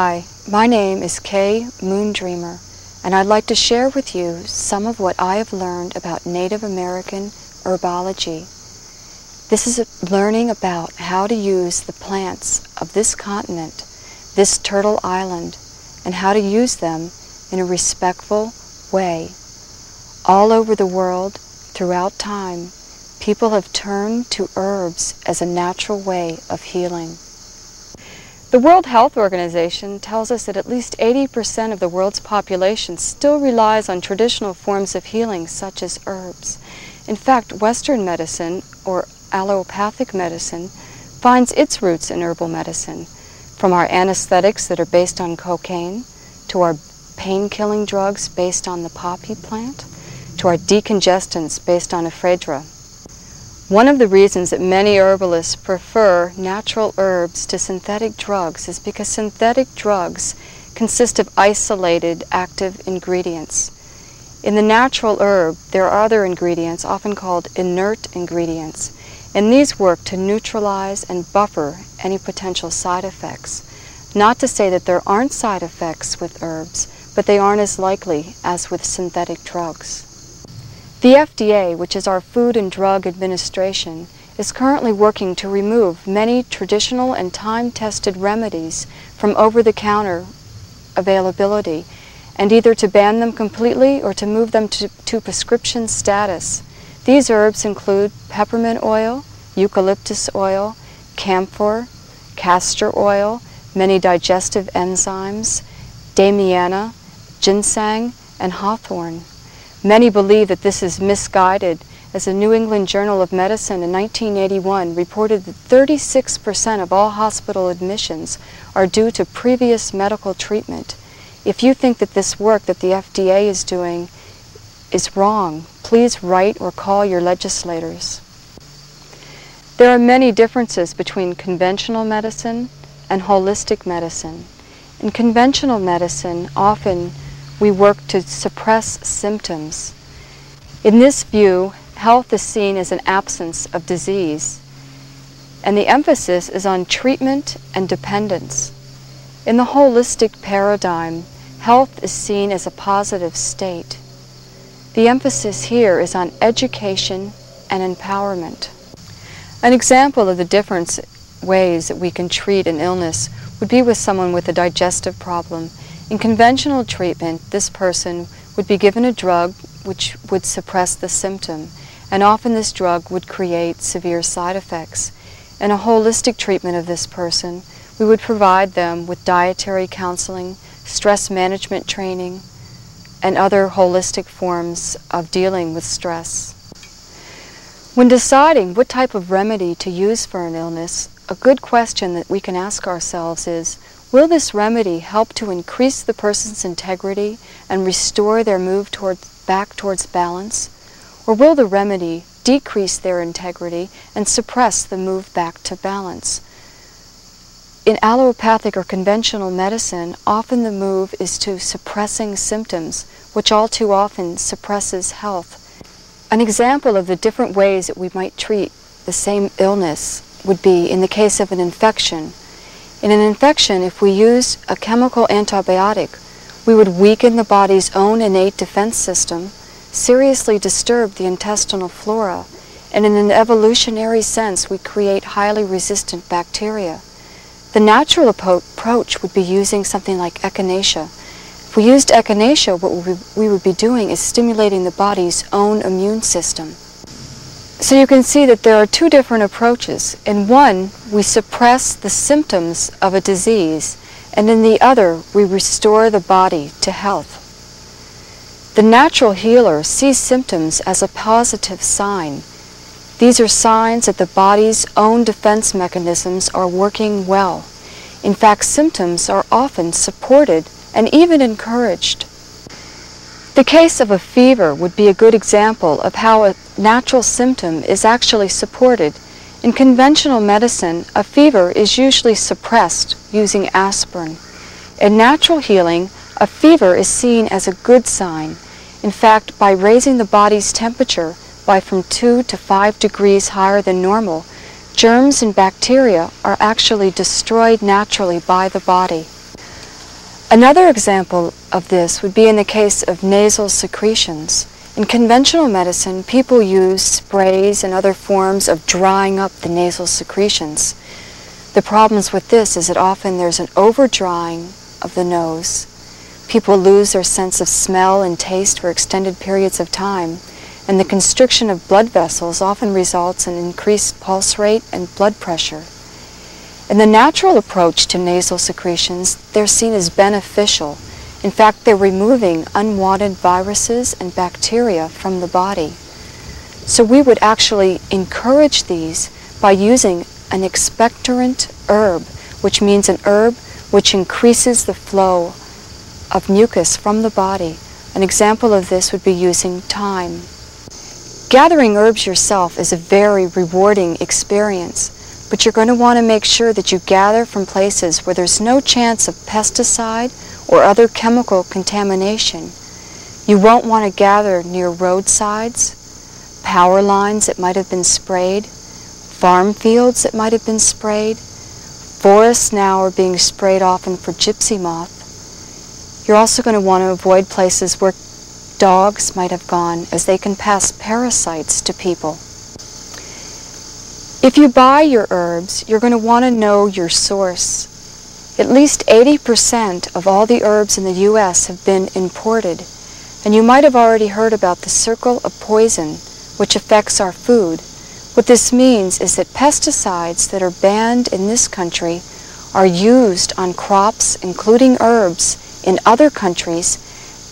Hi, my name is Kay Moondreamer, and I'd like to share with you some of what I have learned about Native American herbology. This is learning about how to use the plants of this continent, this turtle island, and how to use them in a respectful way. All over the world, throughout time, people have turned to herbs as a natural way of healing. The World Health Organization tells us that at least 80% of the world's population still relies on traditional forms of healing such as herbs. In fact, Western medicine, or allopathic medicine, finds its roots in herbal medicine, from our anesthetics that are based on cocaine, to our pain-killing drugs based on the poppy plant, to our decongestants based on ephedra. One of the reasons that many herbalists prefer natural herbs to synthetic drugs is because synthetic drugs consist of isolated active ingredients. In the natural herb, there are other ingredients, often called inert ingredients, and these work to neutralize and buffer any potential side effects. Not to say that there aren't side effects with herbs, but they aren't as likely as with synthetic drugs. The FDA, which is our Food and Drug Administration, is currently working to remove many traditional and time-tested remedies from over-the-counter availability and either to ban them completely or to move them to, to prescription status. These herbs include peppermint oil, eucalyptus oil, camphor, castor oil, many digestive enzymes, damiana, ginseng, and hawthorn. Many believe that this is misguided, as the New England Journal of Medicine in 1981 reported that 36% of all hospital admissions are due to previous medical treatment. If you think that this work that the FDA is doing is wrong, please write or call your legislators. There are many differences between conventional medicine and holistic medicine. In conventional medicine, often we work to suppress symptoms. In this view, health is seen as an absence of disease, and the emphasis is on treatment and dependence. In the holistic paradigm, health is seen as a positive state. The emphasis here is on education and empowerment. An example of the different ways that we can treat an illness would be with someone with a digestive problem in conventional treatment, this person would be given a drug which would suppress the symptom, and often this drug would create severe side effects. In a holistic treatment of this person, we would provide them with dietary counseling, stress management training, and other holistic forms of dealing with stress. When deciding what type of remedy to use for an illness, a good question that we can ask ourselves is, Will this remedy help to increase the person's integrity and restore their move towards, back towards balance? Or will the remedy decrease their integrity and suppress the move back to balance? In allopathic or conventional medicine, often the move is to suppressing symptoms, which all too often suppresses health. An example of the different ways that we might treat the same illness would be in the case of an infection. In an infection, if we use a chemical antibiotic, we would weaken the body's own innate defense system, seriously disturb the intestinal flora, and in an evolutionary sense, we create highly resistant bacteria. The natural approach would be using something like echinacea. If we used echinacea, what we would be doing is stimulating the body's own immune system. So you can see that there are two different approaches. In one, we suppress the symptoms of a disease, and in the other, we restore the body to health. The natural healer sees symptoms as a positive sign. These are signs that the body's own defense mechanisms are working well. In fact, symptoms are often supported and even encouraged. The case of a fever would be a good example of how a natural symptom is actually supported. In conventional medicine, a fever is usually suppressed using aspirin. In natural healing, a fever is seen as a good sign. In fact, by raising the body's temperature by from 2 to 5 degrees higher than normal, germs and bacteria are actually destroyed naturally by the body. Another example of this would be in the case of nasal secretions. In conventional medicine, people use sprays and other forms of drying up the nasal secretions. The problems with this is that often there's an over-drying of the nose. People lose their sense of smell and taste for extended periods of time, and the constriction of blood vessels often results in increased pulse rate and blood pressure. In the natural approach to nasal secretions, they're seen as beneficial. In fact, they're removing unwanted viruses and bacteria from the body. So we would actually encourage these by using an expectorant herb, which means an herb which increases the flow of mucus from the body. An example of this would be using thyme. Gathering herbs yourself is a very rewarding experience. But you're going to want to make sure that you gather from places where there's no chance of pesticide or other chemical contamination. You won't want to gather near roadsides, power lines that might have been sprayed, farm fields that might have been sprayed. Forests now are being sprayed often for gypsy moth. You're also going to want to avoid places where dogs might have gone as they can pass parasites to people. If you buy your herbs, you're going to want to know your source. At least 80% of all the herbs in the U.S. have been imported, and you might have already heard about the circle of poison, which affects our food. What this means is that pesticides that are banned in this country are used on crops, including herbs, in other countries,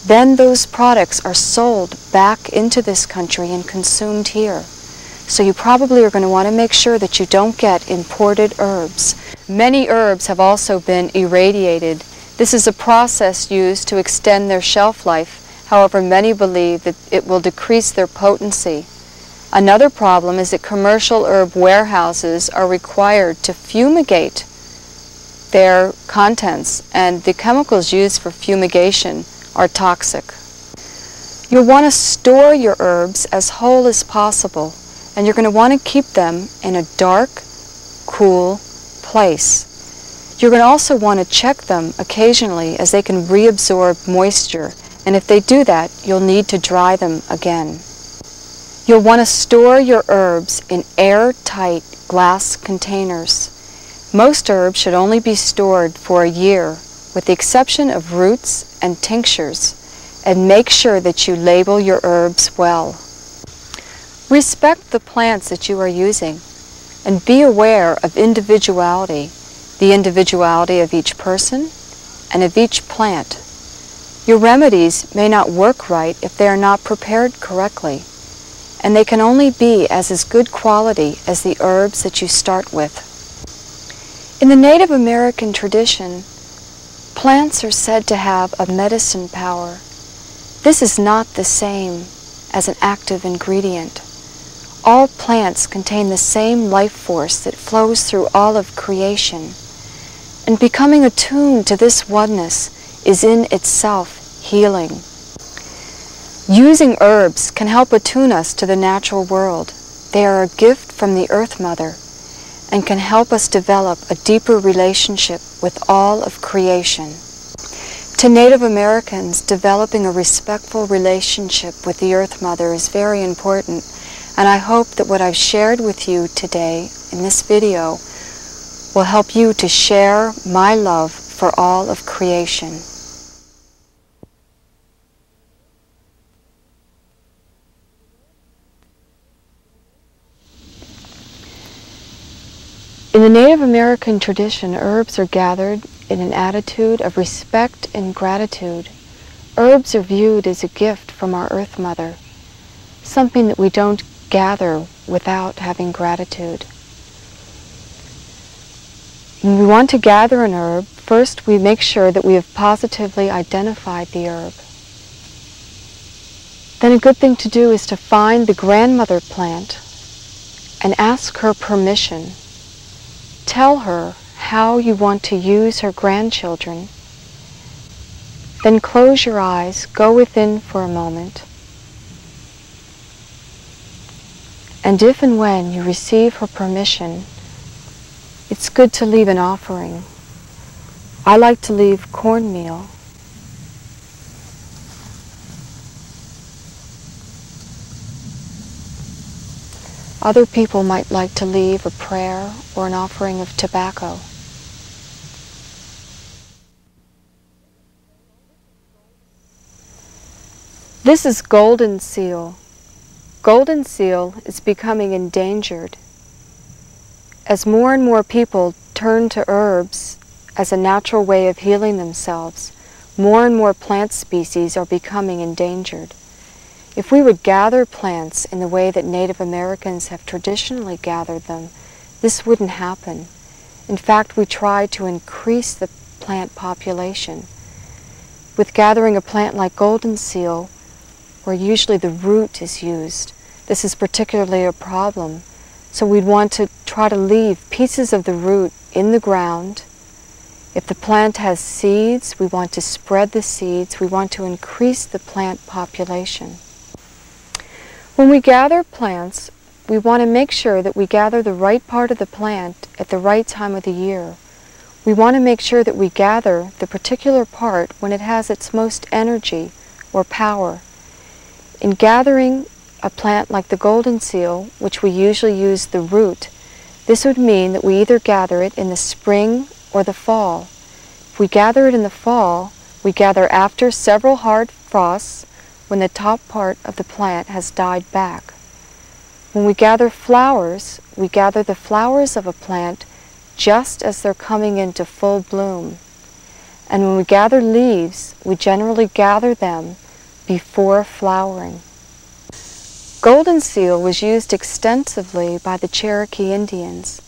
then those products are sold back into this country and consumed here. So you probably are going to want to make sure that you don't get imported herbs. Many herbs have also been irradiated. This is a process used to extend their shelf life. However, many believe that it will decrease their potency. Another problem is that commercial herb warehouses are required to fumigate their contents, and the chemicals used for fumigation are toxic. You'll want to store your herbs as whole as possible and you're going to want to keep them in a dark, cool place. You're going to also want to check them occasionally as they can reabsorb moisture, and if they do that, you'll need to dry them again. You'll want to store your herbs in airtight glass containers. Most herbs should only be stored for a year, with the exception of roots and tinctures, and make sure that you label your herbs well. Respect the plants that you are using and be aware of individuality, the individuality of each person and of each plant. Your remedies may not work right if they are not prepared correctly, and they can only be as is good quality as the herbs that you start with. In the Native American tradition, plants are said to have a medicine power. This is not the same as an active ingredient. All plants contain the same life force that flows through all of creation. And becoming attuned to this oneness is in itself healing. Using herbs can help attune us to the natural world. They are a gift from the Earth Mother and can help us develop a deeper relationship with all of creation. To Native Americans, developing a respectful relationship with the Earth Mother is very important and I hope that what I've shared with you today in this video will help you to share my love for all of creation. In the Native American tradition, herbs are gathered in an attitude of respect and gratitude. Herbs are viewed as a gift from our Earth Mother, something that we don't gather without having gratitude. When we want to gather an herb, first we make sure that we have positively identified the herb. Then a good thing to do is to find the grandmother plant and ask her permission. Tell her how you want to use her grandchildren. Then close your eyes, go within for a moment, And if and when you receive her permission, it's good to leave an offering. I like to leave cornmeal. Other people might like to leave a prayer or an offering of tobacco. This is golden seal. Golden seal is becoming endangered. As more and more people turn to herbs as a natural way of healing themselves, more and more plant species are becoming endangered. If we would gather plants in the way that Native Americans have traditionally gathered them, this wouldn't happen. In fact, we try to increase the plant population. With gathering a plant like golden seal, where usually the root is used, this is particularly a problem. So we'd want to try to leave pieces of the root in the ground if the plant has seeds, we want to spread the seeds. We want to increase the plant population. When we gather plants, we want to make sure that we gather the right part of the plant at the right time of the year. We want to make sure that we gather the particular part when it has its most energy or power. In gathering a plant like the golden seal, which we usually use the root, this would mean that we either gather it in the spring or the fall. If we gather it in the fall, we gather after several hard frosts when the top part of the plant has died back. When we gather flowers, we gather the flowers of a plant just as they're coming into full bloom. And when we gather leaves, we generally gather them before flowering. Golden seal was used extensively by the Cherokee Indians.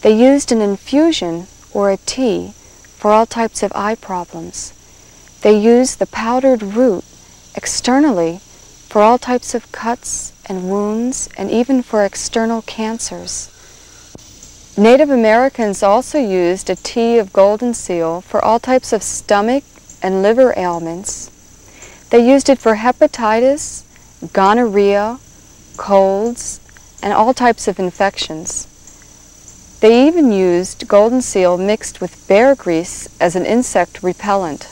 They used an infusion or a tea for all types of eye problems. They used the powdered root externally for all types of cuts and wounds and even for external cancers. Native Americans also used a tea of golden seal for all types of stomach and liver ailments. They used it for hepatitis, gonorrhea, colds, and all types of infections. They even used golden seal mixed with bear grease as an insect repellent.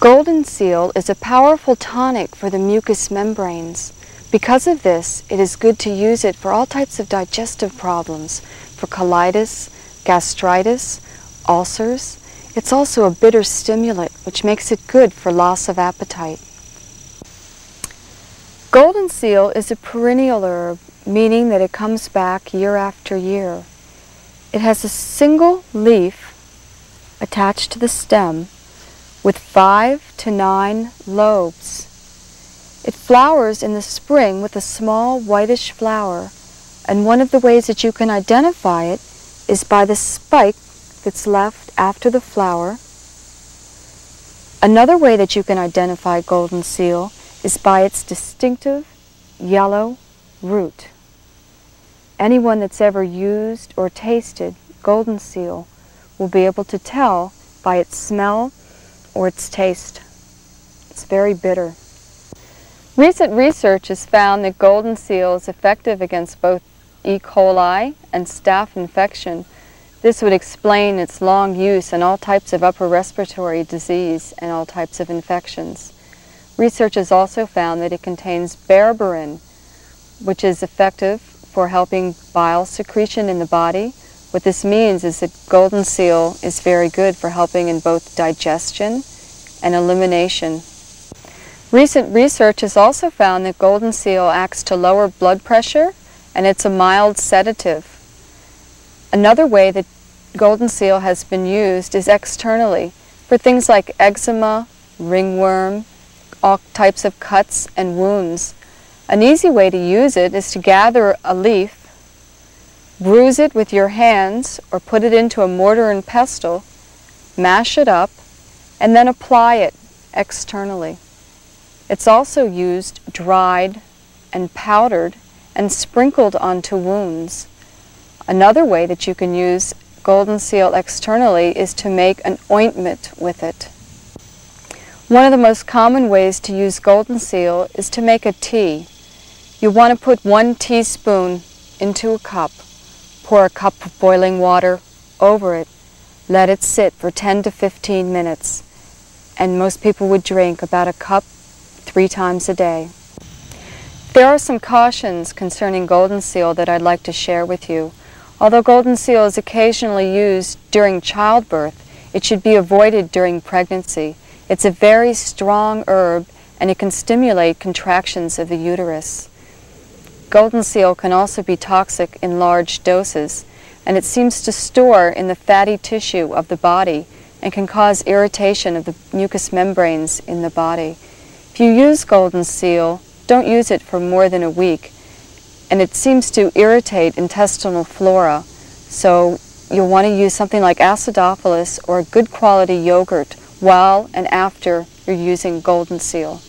Golden seal is a powerful tonic for the mucous membranes. Because of this, it is good to use it for all types of digestive problems, for colitis, gastritis, ulcers. It's also a bitter stimulant, which makes it good for loss of appetite. Golden seal is a perennial herb, meaning that it comes back year after year. It has a single leaf attached to the stem with five to nine lobes. It flowers in the spring with a small whitish flower, and one of the ways that you can identify it is by the spike that's left after the flower. Another way that you can identify golden seal is by its distinctive yellow root. Anyone that's ever used or tasted golden seal will be able to tell by its smell or its taste. It's very bitter. Recent research has found that golden seal is effective against both E. coli and staph infection. This would explain its long use in all types of upper respiratory disease and all types of infections. Research has also found that it contains berberine, which is effective for helping bile secretion in the body. What this means is that golden seal is very good for helping in both digestion and elimination. Recent research has also found that golden seal acts to lower blood pressure and it's a mild sedative. Another way that golden seal has been used is externally for things like eczema, ringworm, all types of cuts and wounds. An easy way to use it is to gather a leaf, bruise it with your hands or put it into a mortar and pestle, mash it up, and then apply it externally. It's also used dried and powdered and sprinkled onto wounds. Another way that you can use golden seal externally is to make an ointment with it. One of the most common ways to use golden seal is to make a tea. You want to put one teaspoon into a cup. Pour a cup of boiling water over it. Let it sit for 10 to 15 minutes, and most people would drink about a cup three times a day. There are some cautions concerning golden seal that I'd like to share with you. Although golden seal is occasionally used during childbirth, it should be avoided during pregnancy. It's a very strong herb and it can stimulate contractions of the uterus. Golden seal can also be toxic in large doses, and it seems to store in the fatty tissue of the body and can cause irritation of the mucous membranes in the body. If you use golden seal, don't use it for more than a week, and it seems to irritate intestinal flora, so you'll want to use something like acidophilus or a good quality yogurt while and after you're using golden seal.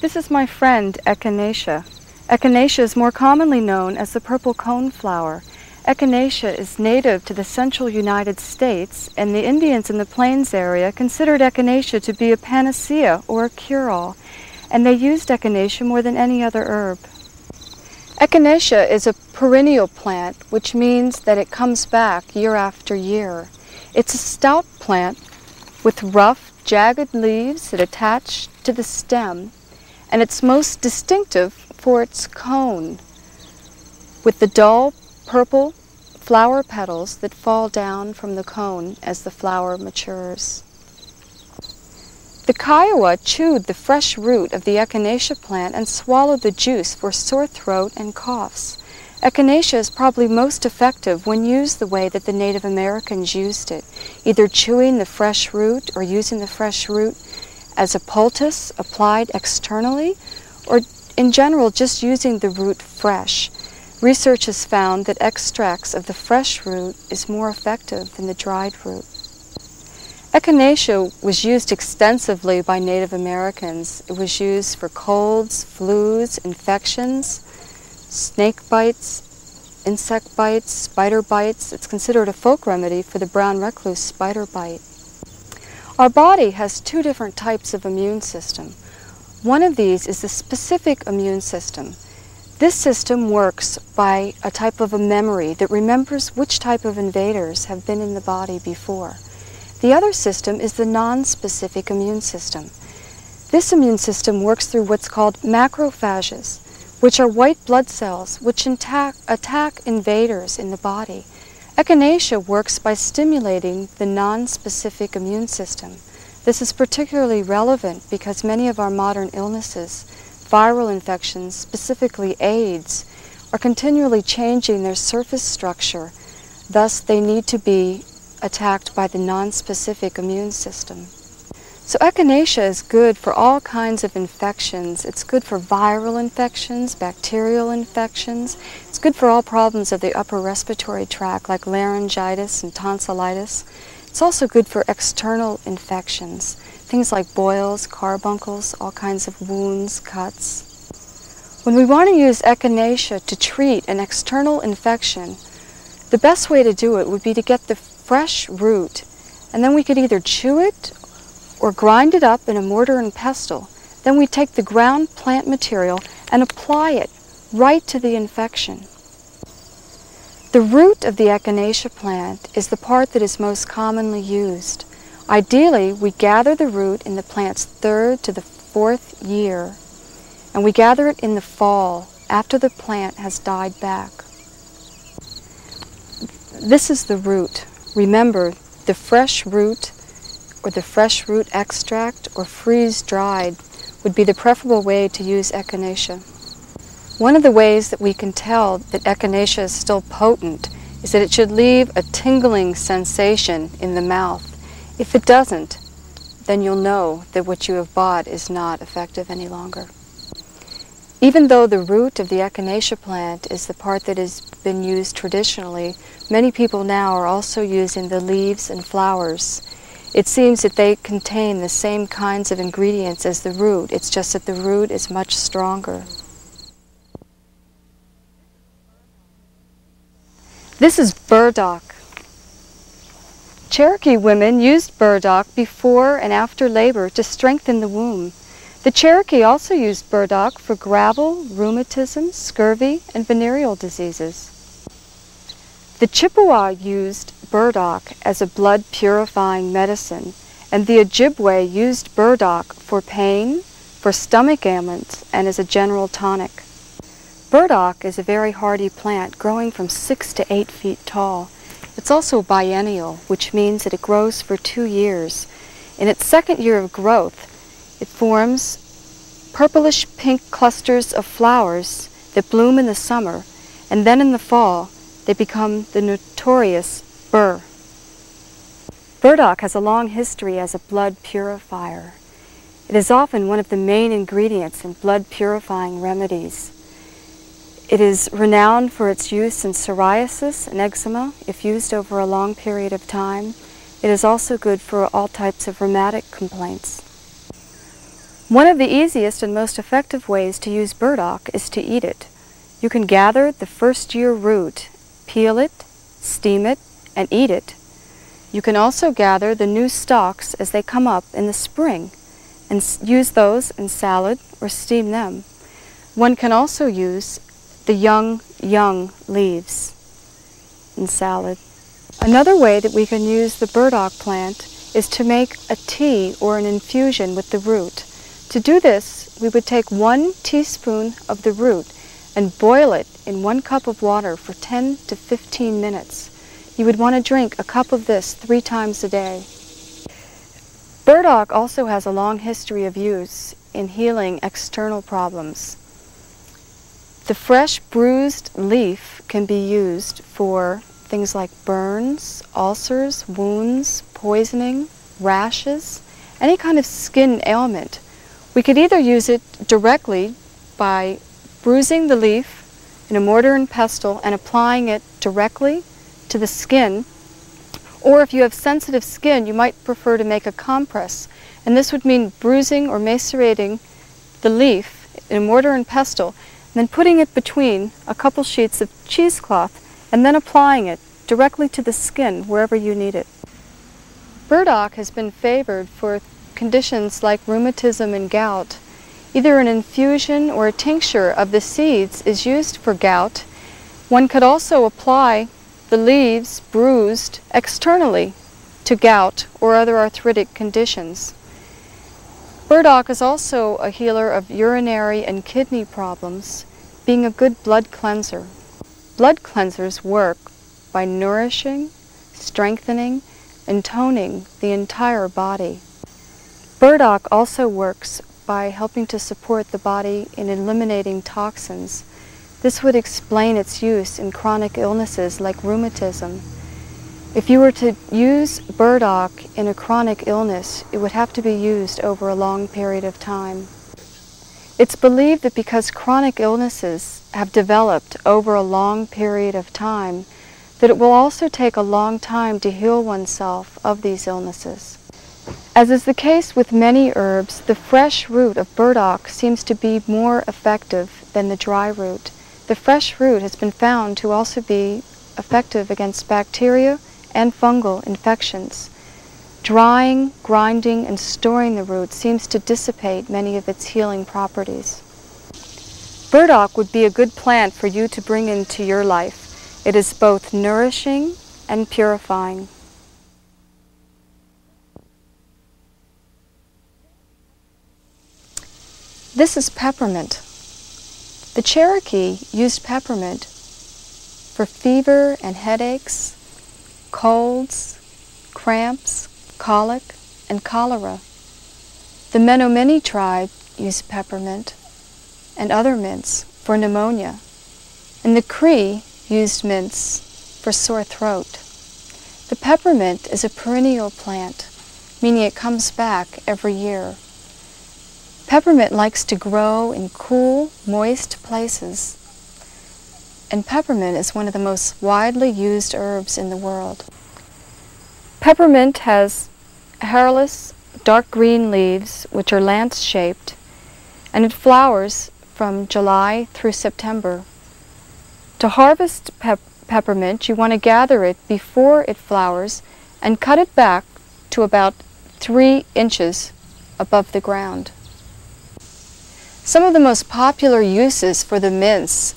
This is my friend Echinacea. Echinacea is more commonly known as the purple cone flower. Echinacea is native to the central United States, and the Indians in the plains area considered Echinacea to be a panacea or a cure-all, and they used Echinacea more than any other herb. Echinacea is a perennial plant, which means that it comes back year after year. It's a stout plant with rough, jagged leaves that attach to the stem and it's most distinctive for its cone with the dull purple flower petals that fall down from the cone as the flower matures. The Kiowa chewed the fresh root of the echinacea plant and swallowed the juice for sore throat and coughs. Echinacea is probably most effective when used the way that the Native Americans used it, either chewing the fresh root or using the fresh root as a poultice applied externally or in general just using the root fresh. Research has found that extracts of the fresh root is more effective than the dried root. Echinacea was used extensively by Native Americans. It was used for colds, flus, infections, snake bites, insect bites, spider bites. It's considered a folk remedy for the brown recluse spider bite. Our body has two different types of immune system. One of these is the specific immune system. This system works by a type of a memory that remembers which type of invaders have been in the body before. The other system is the non-specific immune system. This immune system works through what's called macrophages, which are white blood cells which attack, attack invaders in the body. Echinacea works by stimulating the non-specific immune system. This is particularly relevant because many of our modern illnesses, viral infections, specifically AIDS, are continually changing their surface structure. Thus, they need to be attacked by the non-specific immune system. So echinacea is good for all kinds of infections. It's good for viral infections, bacterial infections. It's good for all problems of the upper respiratory tract like laryngitis and tonsillitis. It's also good for external infections, things like boils, carbuncles, all kinds of wounds, cuts. When we want to use echinacea to treat an external infection, the best way to do it would be to get the fresh root, and then we could either chew it or grind it up in a mortar and pestle. Then we take the ground plant material and apply it right to the infection. The root of the echinacea plant is the part that is most commonly used. Ideally, we gather the root in the plant's third to the fourth year, and we gather it in the fall after the plant has died back. This is the root. Remember, the fresh root or the fresh root extract or freeze-dried would be the preferable way to use echinacea. One of the ways that we can tell that echinacea is still potent is that it should leave a tingling sensation in the mouth. If it doesn't, then you'll know that what you have bought is not effective any longer. Even though the root of the echinacea plant is the part that has been used traditionally, many people now are also using the leaves and flowers it seems that they contain the same kinds of ingredients as the root. It's just that the root is much stronger. This is burdock. Cherokee women used burdock before and after labor to strengthen the womb. The Cherokee also used burdock for gravel, rheumatism, scurvy, and venereal diseases. The Chippewa used burdock as a blood purifying medicine, and the Ojibwe used burdock for pain, for stomach ailments, and as a general tonic. Burdock is a very hardy plant, growing from six to eight feet tall. It's also biennial, which means that it grows for two years. In its second year of growth, it forms purplish pink clusters of flowers that bloom in the summer, and then in the fall they become the notorious burr. Burdock has a long history as a blood purifier. It is often one of the main ingredients in blood purifying remedies. It is renowned for its use in psoriasis and eczema if used over a long period of time. It is also good for all types of rheumatic complaints. One of the easiest and most effective ways to use burdock is to eat it. You can gather the first year root, peel it, steam it, and eat it. You can also gather the new stalks as they come up in the spring and use those in salad or steam them. One can also use the young, young leaves in salad. Another way that we can use the burdock plant is to make a tea or an infusion with the root. To do this, we would take one teaspoon of the root and boil it in one cup of water for 10 to 15 minutes. You would want to drink a cup of this three times a day. Burdock also has a long history of use in healing external problems. The fresh bruised leaf can be used for things like burns, ulcers, wounds, poisoning, rashes, any kind of skin ailment. We could either use it directly by bruising the leaf in a mortar and pestle and applying it directly to the skin, or if you have sensitive skin, you might prefer to make a compress. And this would mean bruising or macerating the leaf in a mortar and pestle, and then putting it between a couple sheets of cheesecloth, and then applying it directly to the skin wherever you need it. Burdock has been favored for conditions like rheumatism and gout. Either an infusion or a tincture of the seeds is used for gout. One could also apply the leaves bruised externally to gout or other arthritic conditions. Burdock is also a healer of urinary and kidney problems, being a good blood cleanser. Blood cleansers work by nourishing, strengthening, and toning the entire body. Burdock also works by helping to support the body in eliminating toxins. This would explain its use in chronic illnesses like rheumatism. If you were to use burdock in a chronic illness, it would have to be used over a long period of time. It's believed that because chronic illnesses have developed over a long period of time, that it will also take a long time to heal oneself of these illnesses. As is the case with many herbs, the fresh root of burdock seems to be more effective than the dry root. The fresh root has been found to also be effective against bacteria and fungal infections. Drying, grinding, and storing the root seems to dissipate many of its healing properties. Burdock would be a good plant for you to bring into your life. It is both nourishing and purifying. This is peppermint. The Cherokee used peppermint for fever and headaches, colds, cramps, colic, and cholera. The Menominee tribe used peppermint and other mints for pneumonia, and the Cree used mints for sore throat. The peppermint is a perennial plant, meaning it comes back every year. Peppermint likes to grow in cool, moist places, and peppermint is one of the most widely used herbs in the world. Peppermint has hairless, dark green leaves which are lance-shaped, and it flowers from July through September. To harvest pep peppermint, you want to gather it before it flowers and cut it back to about three inches above the ground. Some of the most popular uses for the mints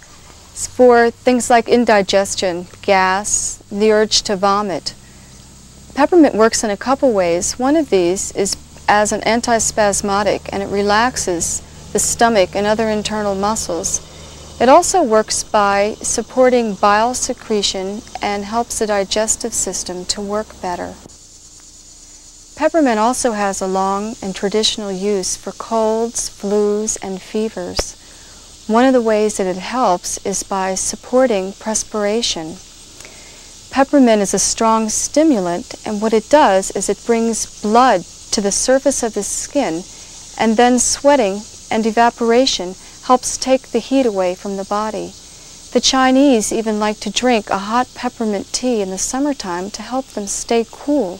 for things like indigestion, gas, the urge to vomit. Peppermint works in a couple ways. One of these is as an antispasmodic and it relaxes the stomach and other internal muscles. It also works by supporting bile secretion and helps the digestive system to work better. Peppermint also has a long and traditional use for colds, flus, and fevers. One of the ways that it helps is by supporting perspiration. Peppermint is a strong stimulant, and what it does is it brings blood to the surface of the skin, and then sweating and evaporation helps take the heat away from the body. The Chinese even like to drink a hot peppermint tea in the summertime to help them stay cool.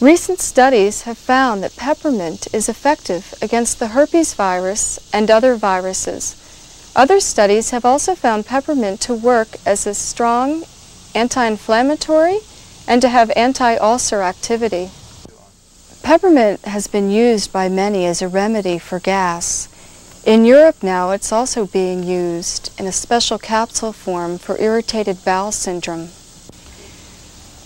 Recent studies have found that peppermint is effective against the herpes virus and other viruses. Other studies have also found peppermint to work as a strong anti-inflammatory and to have anti-ulcer activity. Peppermint has been used by many as a remedy for gas. In Europe now, it's also being used in a special capsule form for irritated bowel syndrome.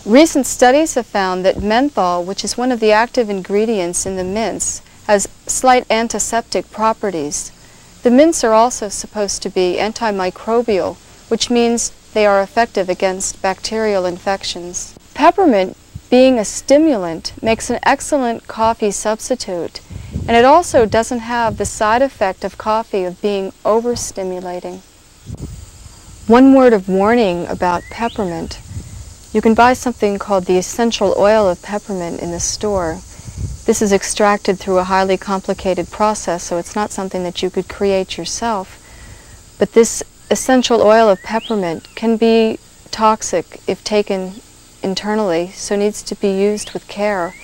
Recent studies have found that menthol, which is one of the active ingredients in the mints, has slight antiseptic properties. The mints are also supposed to be antimicrobial, which means they are effective against bacterial infections. Peppermint, being a stimulant, makes an excellent coffee substitute, and it also doesn't have the side effect of coffee of being overstimulating. One word of warning about peppermint. You can buy something called the essential oil of peppermint in the store. This is extracted through a highly complicated process, so it's not something that you could create yourself. But this essential oil of peppermint can be toxic if taken internally, so needs to be used with care.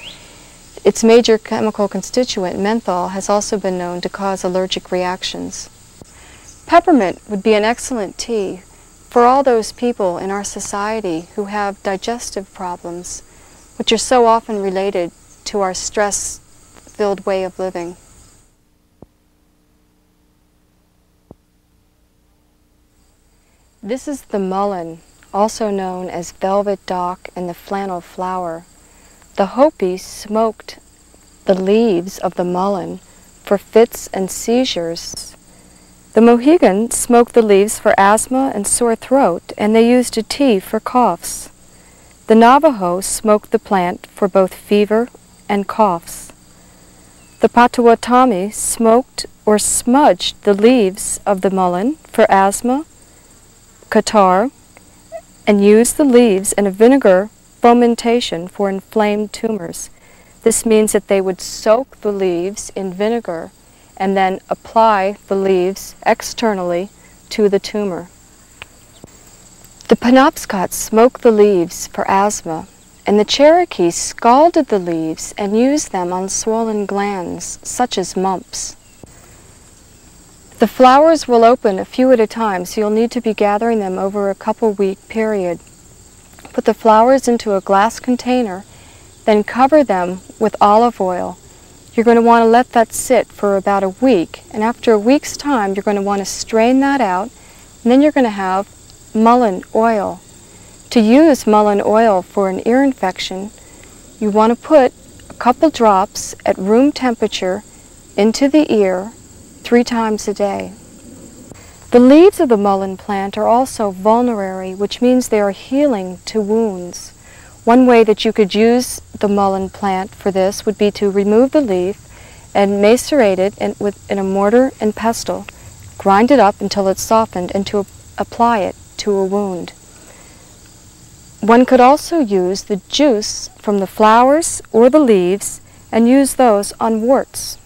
Its major chemical constituent, menthol, has also been known to cause allergic reactions. Peppermint would be an excellent tea for all those people in our society who have digestive problems, which are so often related to our stress-filled way of living. This is the mullein, also known as velvet dock and the flannel flower. The Hopi smoked the leaves of the mullein for fits and seizures the Mohegan smoked the leaves for asthma and sore throat, and they used a tea for coughs. The Navajo smoked the plant for both fever and coughs. The Potawatomi smoked or smudged the leaves of the mullein for asthma, catarrh, and used the leaves in a vinegar fomentation for inflamed tumors. This means that they would soak the leaves in vinegar and then apply the leaves externally to the tumor. The Penobscot smoked the leaves for asthma, and the Cherokee scalded the leaves and used them on swollen glands, such as mumps. The flowers will open a few at a time, so you'll need to be gathering them over a couple week period. Put the flowers into a glass container, then cover them with olive oil you're going to want to let that sit for about a week. And after a week's time, you're going to want to strain that out. And then you're going to have mullein oil. To use mullein oil for an ear infection, you want to put a couple drops at room temperature into the ear three times a day. The leaves of the mullein plant are also vulnerary, which means they are healing to wounds. One way that you could use the mullein plant for this would be to remove the leaf and macerate it in, with, in a mortar and pestle, grind it up until it's softened, and to apply it to a wound. One could also use the juice from the flowers or the leaves and use those on warts.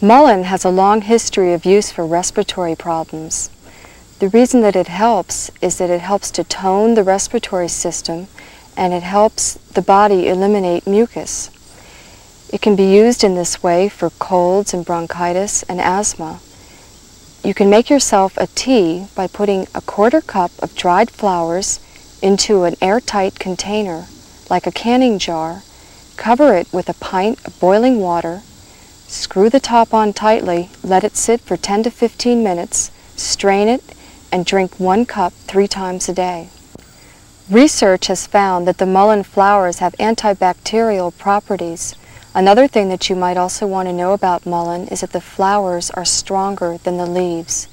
Mullein has a long history of use for respiratory problems. The reason that it helps is that it helps to tone the respiratory system and it helps the body eliminate mucus. It can be used in this way for colds and bronchitis and asthma. You can make yourself a tea by putting a quarter cup of dried flowers into an airtight container, like a canning jar, cover it with a pint of boiling water, Screw the top on tightly, let it sit for 10 to 15 minutes, strain it, and drink one cup three times a day. Research has found that the mullein flowers have antibacterial properties. Another thing that you might also want to know about mullein is that the flowers are stronger than the leaves.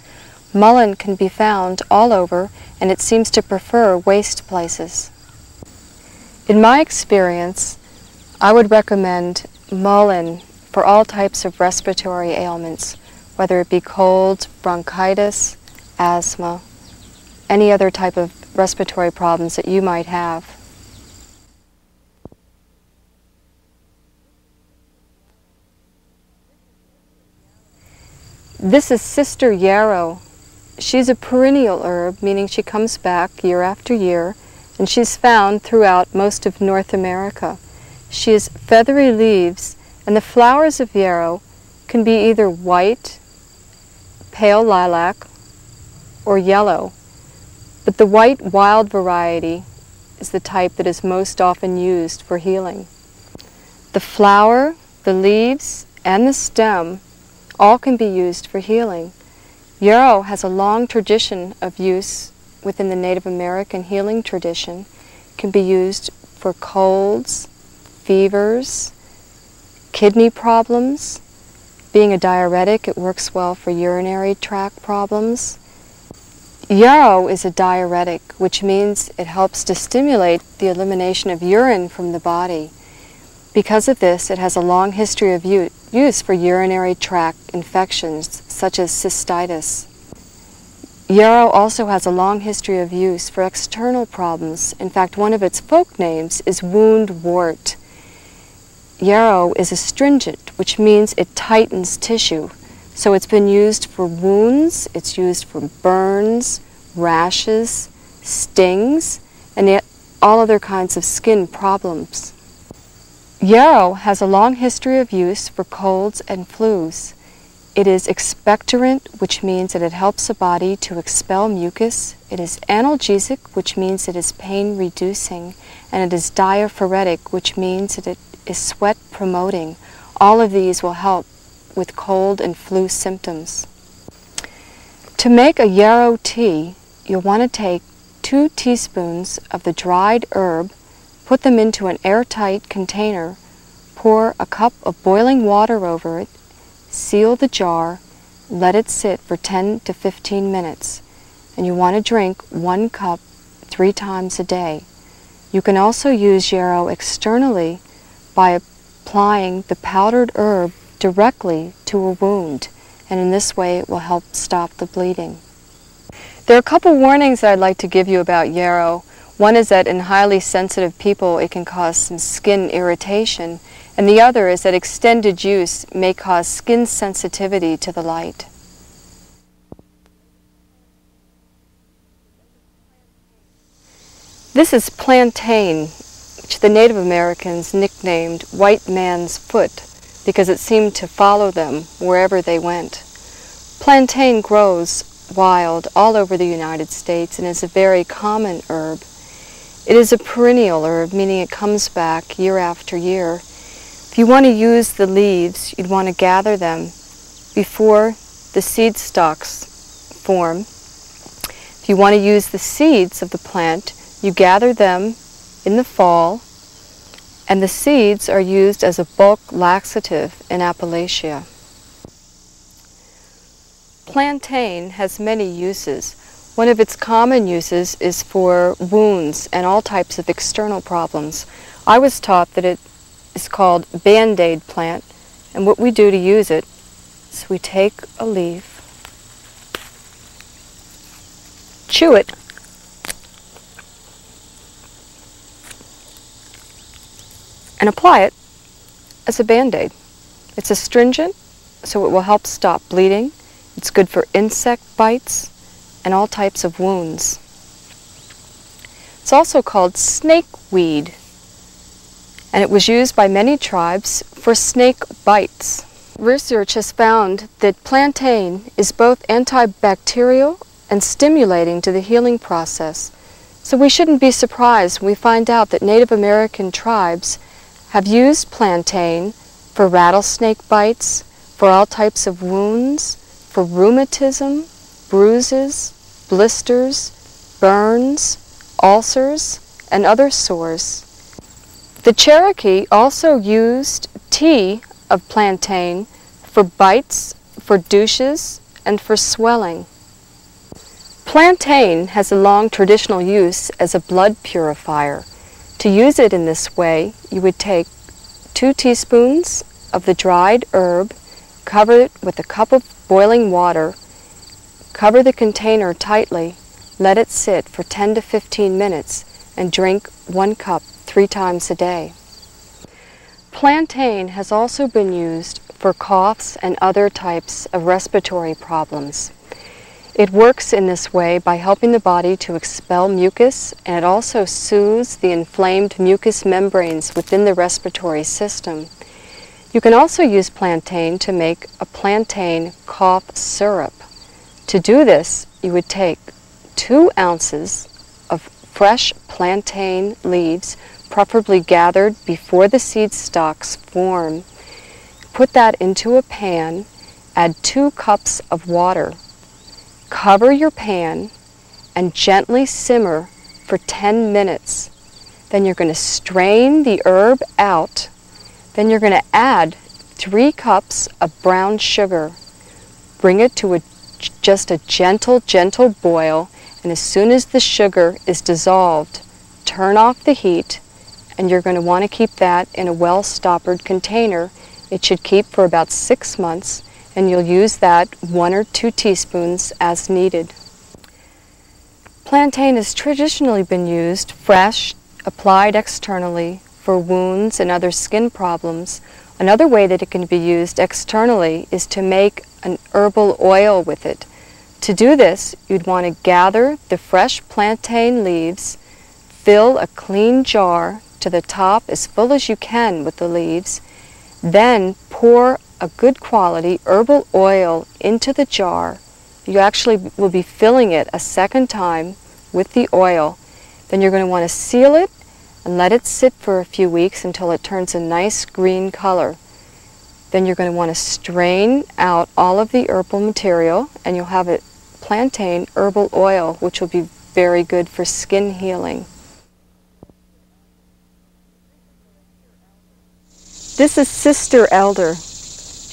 Mullein can be found all over and it seems to prefer waste places. In my experience, I would recommend mullein for all types of respiratory ailments, whether it be cold, bronchitis, asthma, any other type of respiratory problems that you might have. This is Sister Yarrow. She's a perennial herb, meaning she comes back year after year, and she's found throughout most of North America. She has feathery leaves, and the flowers of yarrow can be either white, pale lilac, or yellow. But the white wild variety is the type that is most often used for healing. The flower, the leaves, and the stem all can be used for healing. Yarrow has a long tradition of use within the Native American healing tradition. It can be used for colds, fevers, kidney problems. Being a diuretic, it works well for urinary tract problems. Yarrow is a diuretic, which means it helps to stimulate the elimination of urine from the body. Because of this, it has a long history of use for urinary tract infections such as cystitis. Yarrow also has a long history of use for external problems. In fact, one of its folk names is wound wort. Yarrow is astringent, which means it tightens tissue. So it's been used for wounds, it's used for burns, rashes, stings, and all other kinds of skin problems. Yarrow has a long history of use for colds and flus. It is expectorant, which means that it helps the body to expel mucus. It is analgesic, which means it is pain reducing. And it is diaphoretic, which means that it is sweat promoting. All of these will help with cold and flu symptoms. To make a yarrow tea, you'll want to take two teaspoons of the dried herb, put them into an airtight container, pour a cup of boiling water over it, seal the jar, let it sit for 10 to 15 minutes, and you want to drink one cup three times a day. You can also use yarrow externally by applying the powdered herb directly to a wound, and in this way it will help stop the bleeding. There are a couple warnings that I'd like to give you about yarrow. One is that in highly sensitive people it can cause some skin irritation, and the other is that extended use may cause skin sensitivity to the light. This is plantain, which the Native Americans nicknamed white man's foot because it seemed to follow them wherever they went. Plantain grows wild all over the United States and is a very common herb. It is a perennial herb, meaning it comes back year after year. If you want to use the leaves, you'd want to gather them before the seed stalks form. If you want to use the seeds of the plant, you gather them in the fall, and the seeds are used as a bulk laxative in Appalachia. Plantain has many uses. One of its common uses is for wounds and all types of external problems. I was taught that it is called Band-Aid plant. And what we do to use it is we take a leaf, chew it, and apply it as a Band-Aid. It's astringent, so it will help stop bleeding. It's good for insect bites and all types of wounds. It's also called snakeweed and it was used by many tribes for snake bites. Research has found that plantain is both antibacterial and stimulating to the healing process. So we shouldn't be surprised when we find out that Native American tribes have used plantain for rattlesnake bites, for all types of wounds, for rheumatism, bruises, blisters, burns, ulcers, and other sores. The Cherokee also used tea of plantain for bites, for douches, and for swelling. Plantain has a long traditional use as a blood purifier. To use it in this way, you would take two teaspoons of the dried herb, cover it with a cup of boiling water, cover the container tightly, let it sit for 10 to 15 minutes, and drink one cup three times a day. Plantain has also been used for coughs and other types of respiratory problems. It works in this way by helping the body to expel mucus and it also soothes the inflamed mucous membranes within the respiratory system. You can also use plantain to make a plantain cough syrup. To do this, you would take two ounces of fresh plantain leaves, preferably gathered before the seed stalks form. Put that into a pan, add two cups of water Cover your pan and gently simmer for 10 minutes. Then you're going to strain the herb out. Then you're going to add three cups of brown sugar. Bring it to a, just a gentle, gentle boil. And as soon as the sugar is dissolved, turn off the heat. And you're going to want to keep that in a well-stoppered container. It should keep for about six months and you'll use that one or two teaspoons as needed. Plantain has traditionally been used fresh, applied externally for wounds and other skin problems. Another way that it can be used externally is to make an herbal oil with it. To do this, you'd want to gather the fresh plantain leaves, fill a clean jar to the top as full as you can with the leaves, then pour a good quality herbal oil into the jar. You actually will be filling it a second time with the oil. Then you're going to want to seal it and let it sit for a few weeks until it turns a nice green color. Then you're going to want to strain out all of the herbal material and you'll have a plantain herbal oil which will be very good for skin healing. This is Sister Elder.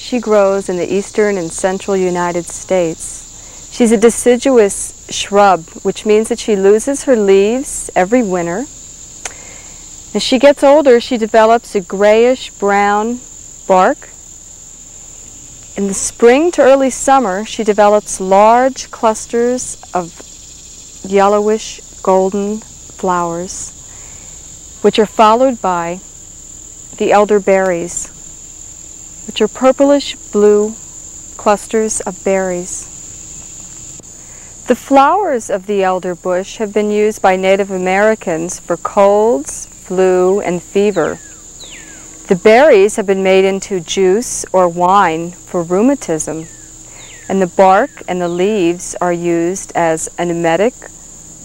She grows in the eastern and central United States. She's a deciduous shrub, which means that she loses her leaves every winter. As she gets older, she develops a grayish brown bark. In the spring to early summer, she develops large clusters of yellowish golden flowers, which are followed by the elderberries, which are purplish blue clusters of berries. The flowers of the elder bush have been used by Native Americans for colds, flu, and fever. The berries have been made into juice or wine for rheumatism, and the bark and the leaves are used as an emetic,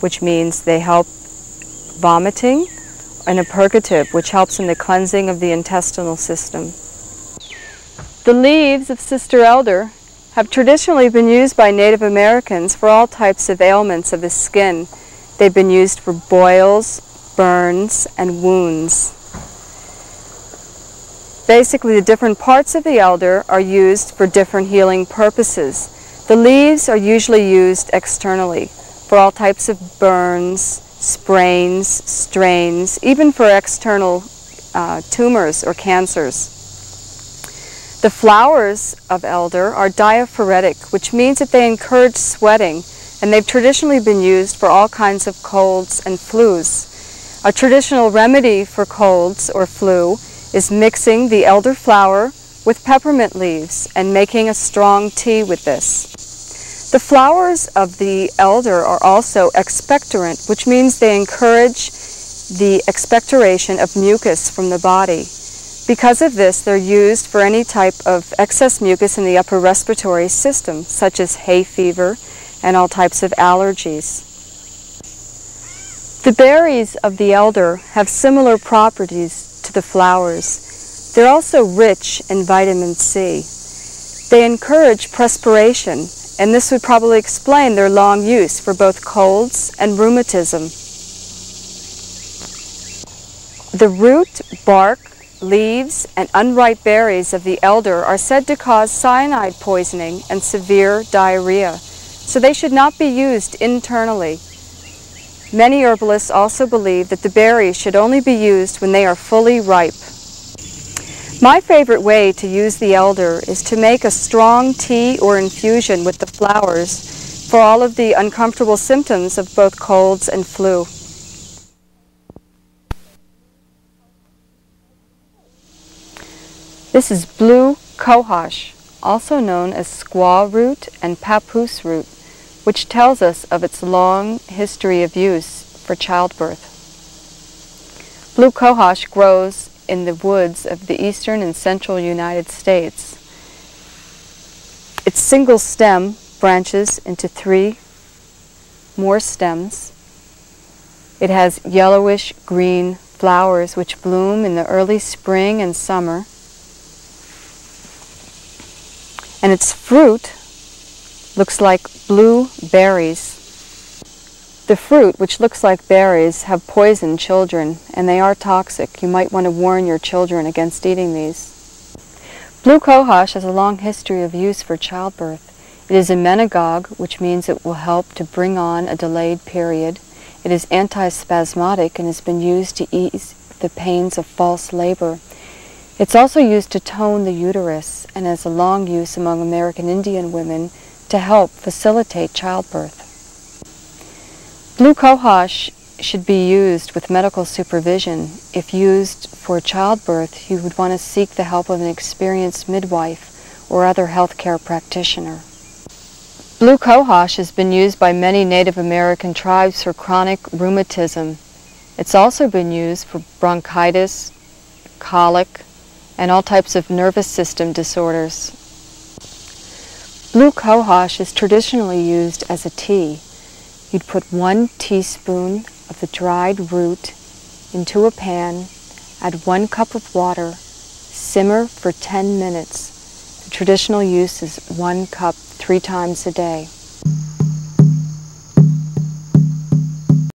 which means they help vomiting, and a purgative, which helps in the cleansing of the intestinal system. The leaves of Sister Elder have traditionally been used by Native Americans for all types of ailments of the skin. They've been used for boils, burns, and wounds. Basically, the different parts of the elder are used for different healing purposes. The leaves are usually used externally for all types of burns, sprains, strains, even for external uh, tumors or cancers. The flowers of elder are diaphoretic, which means that they encourage sweating, and they've traditionally been used for all kinds of colds and flus. A traditional remedy for colds or flu is mixing the elder flower with peppermint leaves and making a strong tea with this. The flowers of the elder are also expectorant, which means they encourage the expectoration of mucus from the body. Because of this, they're used for any type of excess mucus in the upper respiratory system, such as hay fever and all types of allergies. The berries of the elder have similar properties to the flowers. They're also rich in vitamin C. They encourage perspiration, and this would probably explain their long use for both colds and rheumatism. The root, bark, leaves, and unripe berries of the elder are said to cause cyanide poisoning and severe diarrhea, so they should not be used internally. Many herbalists also believe that the berries should only be used when they are fully ripe. My favorite way to use the elder is to make a strong tea or infusion with the flowers for all of the uncomfortable symptoms of both colds and flu. This is blue cohosh, also known as squaw root and papoose root, which tells us of its long history of use for childbirth. Blue cohosh grows in the woods of the eastern and central United States. Its single stem branches into three more stems. It has yellowish green flowers which bloom in the early spring and summer and its fruit looks like blue berries. The fruit, which looks like berries, have poisoned children, and they are toxic. You might want to warn your children against eating these. Blue cohosh has a long history of use for childbirth. It is a menagogue, which means it will help to bring on a delayed period. It is antispasmodic and has been used to ease the pains of false labor. It's also used to tone the uterus and has a long use among American Indian women to help facilitate childbirth. Blue cohosh should be used with medical supervision. If used for childbirth, you would want to seek the help of an experienced midwife or other healthcare practitioner. Blue cohosh has been used by many Native American tribes for chronic rheumatism. It's also been used for bronchitis, colic, and all types of nervous system disorders. Blue cohosh is traditionally used as a tea. You'd put one teaspoon of the dried root into a pan, add one cup of water, simmer for 10 minutes. The traditional use is one cup three times a day.